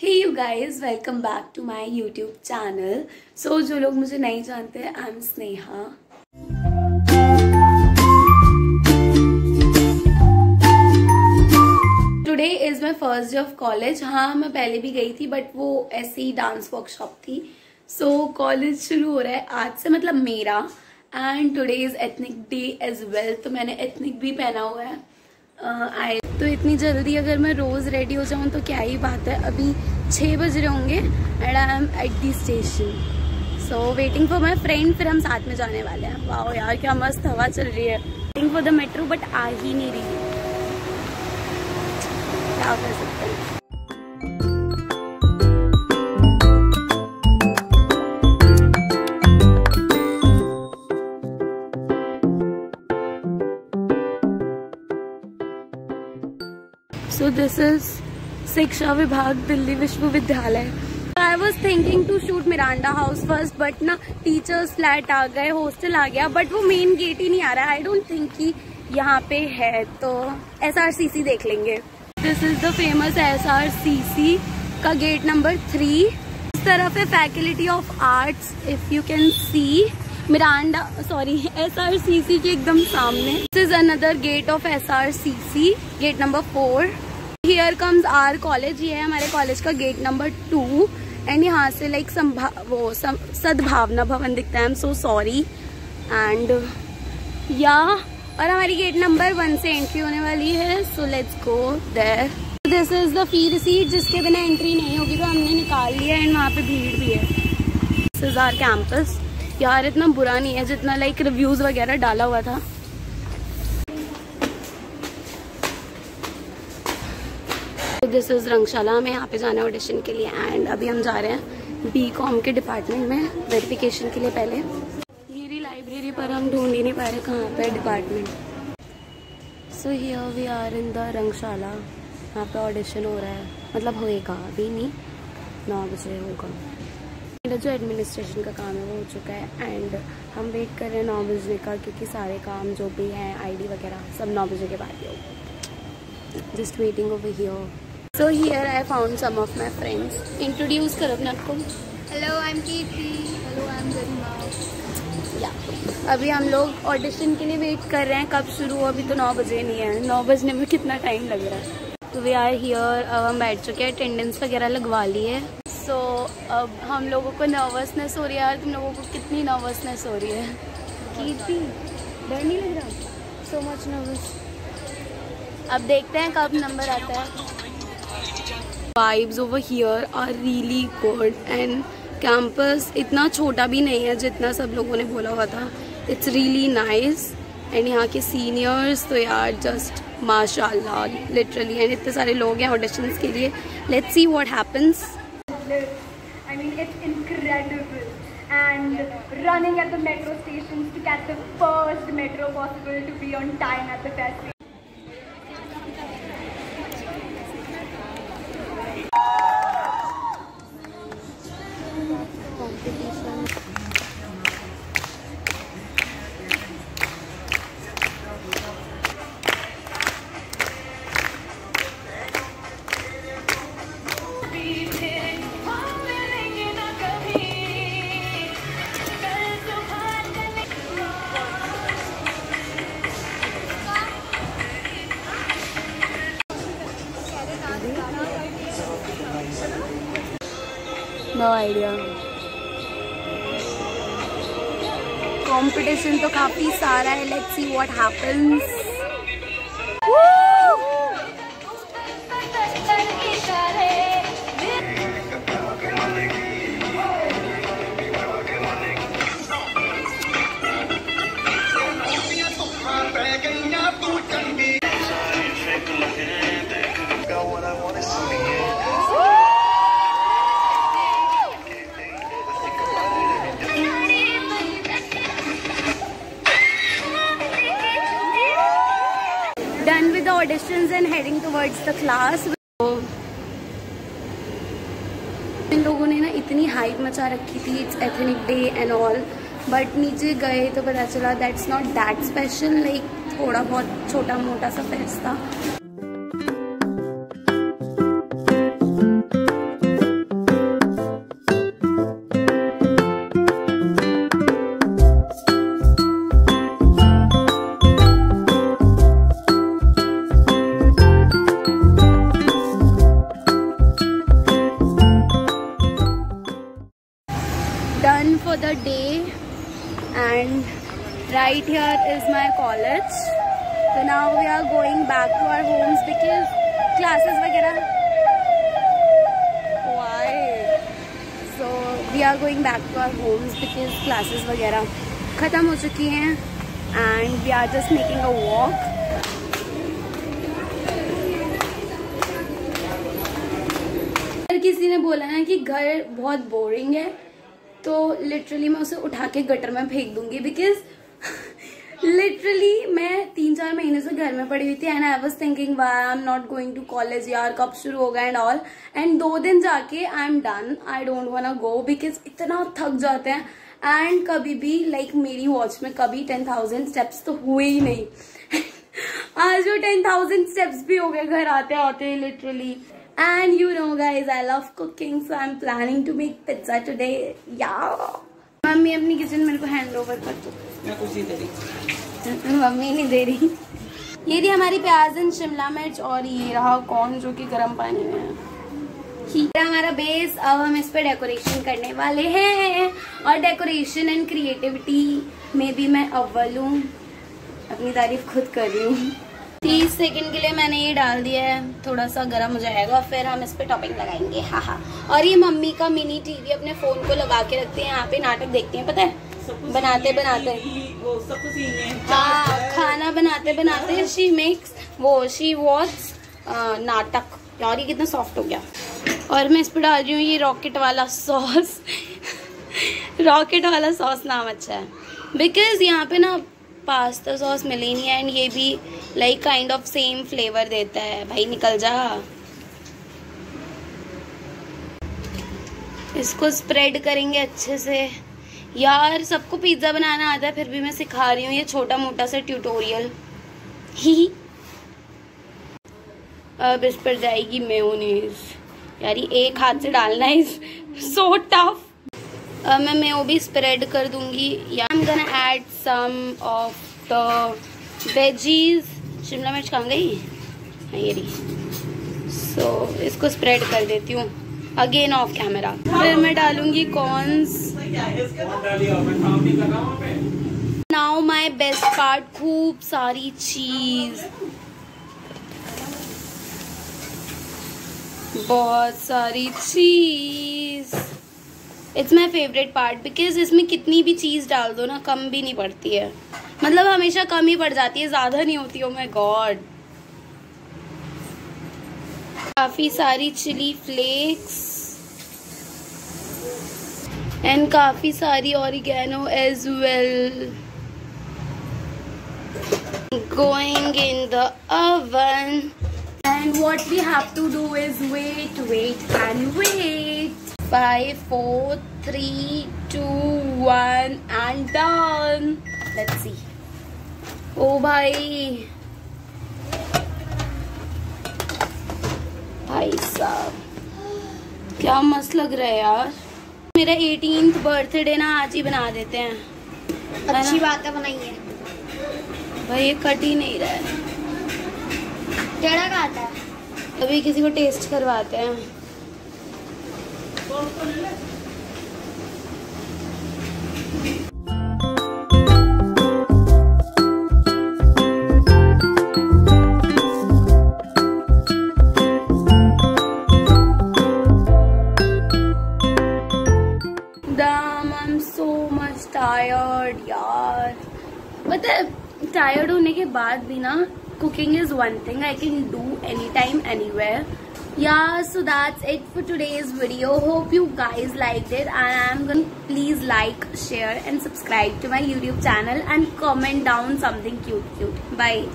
Hey you guys welcome back to my YouTube channel so जो लोग मुझे नहीं जानते I am Sneha today is my first day of college हाँ मैं पहले भी गई थी बट वो ऐसी ही डांस वर्कशॉप थी. सो so, कॉलेज शुरू हो रहा है आज से मतलब मेरा. And today is ethnic day as well तो मैंने एथनिक भी पहना हुआ है. आए तो इतनी जल्दी अगर मैं रोज़ रेडी हो जाऊँ तो क्या ही बात है। अभी छः बज रहे होंगे and I am at the station so waiting for my friend फिर हम साथ में जाने वाले हैं। वाह यार, क्या मस्त हवा चल रही है। Waiting for the metro but आ ही नहीं रही। क्या कर सकते हैं? So this is शिक्षा विभाग दिल्ली विश्वविद्यालय I was thinking to shoot Miranda house first but ना टीचर्स फ्लैट आ गए हॉस्टल आ गया बट वो मेन गेट ही नहीं आ रहा. है आई डोंट थिंक कि यहाँ पे है तो एस आर सी सी देख लेंगे. This is the famous S R C C का गेट नंबर थ्री इस तरफ़ है faculty of arts if you can see Miranda sorry S R C C के एकदम सामने. This is another gate of S R C C gate number four here comes our college ये है हमारे college का गेट नंबर टू एंड यहाँ से like वो सद्भावना भवन दिखता है। एम सो सॉरी एंड या और हमारी गेट नंबर वन से एंट्री होने वाली है। So let's go there this is the fee receipt जिसके बिना एंट्री नहीं होगी तो हमने निकाल लिया एंड वहाँ पे भीड़ भी है। दिस इज़ आर कैंपस यार, इतना बुरा नहीं है जितना लाइक रिव्यूज़ वगैरह डाला हुआ था। दिस इज़ रंगशाला, हमें यहाँ पे जाना है ऑडिशन के लिए। एंड अभी हम जा रहे हैं बी कॉम के डिपार्टमेंट में वेरिफिकेशन के लिए पहले। मेरी लाइब्रेरी पर हम ढूंढ ही नहीं पा रहे कहाँ पे department so here we are in the Rangshala. यहाँ पे ऑडिशन हो रहा है। मतलब होएगा, अभी नहीं, नौ बजे होगा। मेरा जो एडमिनिस्ट्रेशन का काम है, वो हो चुका है। एंड हम वेट कर रहे हैं नौ बजे का, क्योंकि सारे काम जो भी हैं आईडी वगैरह, सब नौ बजे के बाद ही होगा। Just waiting over here So here I found some of my friends. Introduce करो अपने आपको. Hello, I'm Kirti. Hello, I'm अभी हम लोग ऑडिशन के लिए वेट कर रहे हैं। कब शुरू हो अभी तो नौ बजे नहीं है। नौ बजने में कितना टाइम लग रहा है? तो वी आर हियर अब हम बैठ चुके हैं। अटेंडेंस वगैरह लगवा ली है। सो so, अब हम लोगों को नर्वसनेस हो रही है। यार तुम लोगों को कितनी नर्वसनेस हो रही है? कीर्ति डर नहीं लग रहा? सो मच नर्वस अब देखते हैं कब नंबर आता है। Vibes over here are really good and campus इतना छोटा भी नहीं है जितना सब लोगों ने बोला हुआ था इट्स रियली नाइस एंड यहाँ के सीनियर्स तो यार जस्ट माशाल्लाह लिटरली एंड इतने सारे लोग हैं ऑडिशंस के लिए let's see what happens I mean, it's incredible. And running at the metro stations to catch the first metro possible to be on time at the festival. No idea competition तो काफ़ी सारा है. Let's see what happens auditions and heading towards the class. इन लोगों ने ना इतनी hype मचा रखी थी it's ethnic day and all but नीचे गए तो पता चला that's not that special like थोड़ा बहुत छोटा मोटा सा फेस्ट था and right here is my college. So now we are going back to our homes because classes वगैरह why so we are going back to our homes because classes वगैरह ख़त्म हो चुकी हैं and we are just making a walk किसी ने बोला है कि घर बहुत बोरिंग है तो लिटरली मैं उसे उठा के गटर में फेंक दूँगी बिकॉज़ लिटरली मैं तीन चार महीने से घर में पड़ी हुई थी and I was thinking why I am not going to college यार कब शुरू होगा एंड ऑल एंड दो दिन जाके I am done I don't want go because इतना थक जाते हैं. एंड कभी भी लाइक like, मेरी वॉच में कभी टेन थाउज़ेंड स्टेप्स तो हुए ही नहीं. आज वो टेन थाउज़ेंड स्टेप्स भी हो गए घर आते आते literally And you know guys, I love cooking so I'm planning to make pizza today. Yeah. मम्मी अपनी किचन मेरे को हैंड ओवर कर मैं कुछ नहीं दे रही। मम्मी नहीं दे रही। ये थी हमारी प्याज एंड शिमला मिर्च और ये रहा कौन जो कि गर्म पानी में है। हीरा हमारा बेस अब हम इस पे डेकोरेशन करने वाले हैं। और डेकोरेशन एंड क्रिएटिविटी में भी मैं अव्वल हूँ। अपनी तारीफ़ खुद कर रही हूँ। तीस सेकंड के लिए मैंने ये डाल दिया है। थोड़ा सा गर्म हो जाएगा, फिर हम इस पर टॉपिंग लगाएँगे। हाँ हाँ। और ये मम्मी का मिनी टीवी अपने फ़ोन को लगा के रखते हैं, यहाँ पे नाटक देखते हैं, पता है? बनाते बनाते। हाँ खाना बनाते बनाते शी मेक्स वो शी वॉच नाटक। यार, ये कितना सॉफ्ट हो गया। और मैं इस पर डाल रही हूँ, ये रॉकेट वाला सॉस रॉकेट वाला सॉस नाम अच्छा है। बिकॉज़ यहाँ पे ना पास्ता सॉस मिली नहीं है एंड ये भी like kind of same flavour देता है। भाई निकल जा। इसको स्प्रेड करेंगे अच्छे से। यार, सबको पिज़्ज़ा बनाना आता है, फिर भी मैं सिखा रही हूँ। ये छोटा मोटा सा ट्यूटोरियल ही अब इस पर जाएगी मेयोनीज यार, ये एक हाथ से डालना है सो टफ अब मैं मेयो भी स्प्रेड कर दूँगी। या I am gonna add some of the veggies Shimla मिर्च कहाँ गई? हाँ ये रही। सो so, इसको स्प्रेड कर देती हूँ। अगेन ऑफ़ कैमरा फिर मैं डालूँगी corns now my best part खूब सारी चीज़ बहुत सारी चीज़ it's my favourite part because इसमें कितनी भी चीज़ डाल दो ना कम भी नहीं पड़ती है। मतलब हमेशा कम ही पड़ जाती है, ज़्यादा नहीं होती हो मैं गॉड काफ़ी सारी चिली फ्लेक्स एंड काफ़ी सारी oregano as well going in the oven and what we have to do is wait wait and wait five four three two one and done let's see Oh भाई। भाई साहब क्या मस्त लग रहा है यार। मेरा एटीन बर्थडे ना आज ही बना देते हैं। अच्छी बात है बनाइए। भाई ये कट ही नहीं रहा है। टेढ़ा का आता है। अभी किसी को टेस्ट करवाते हैं। टायर्ड टायर्ड होने के बाद भी ना cooking is one thing I can do any time anywhere या so that's it for today's video hope you guys like it I am gonna please like share and subscribe to my YouTube channel and comment down something cute cute bye